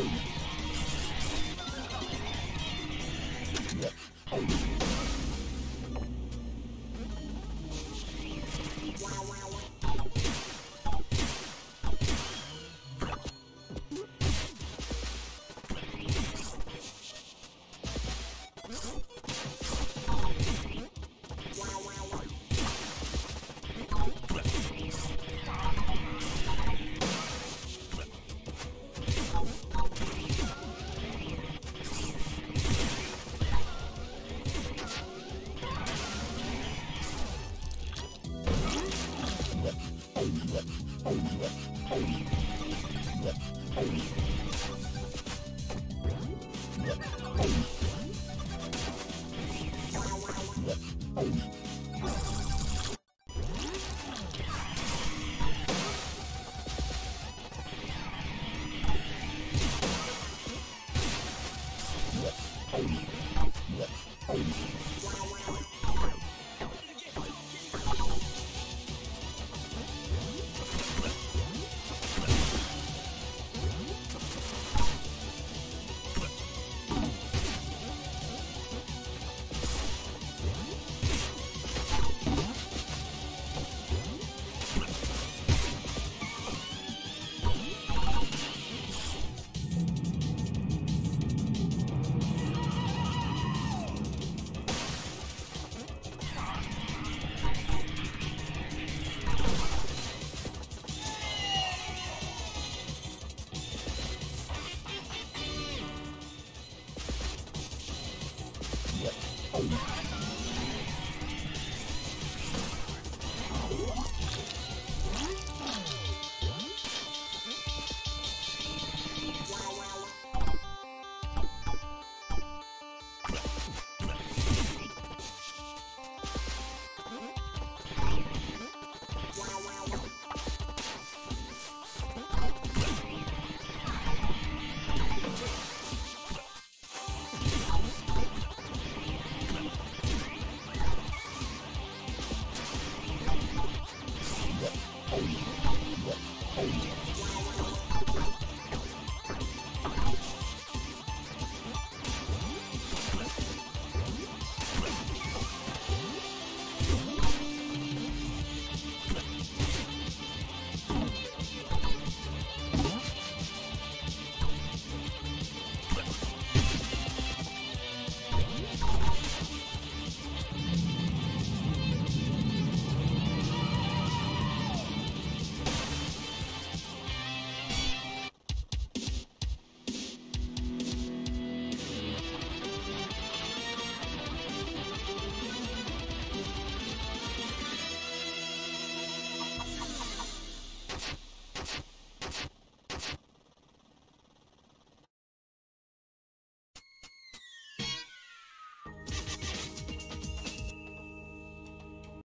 you. Bye. Oh.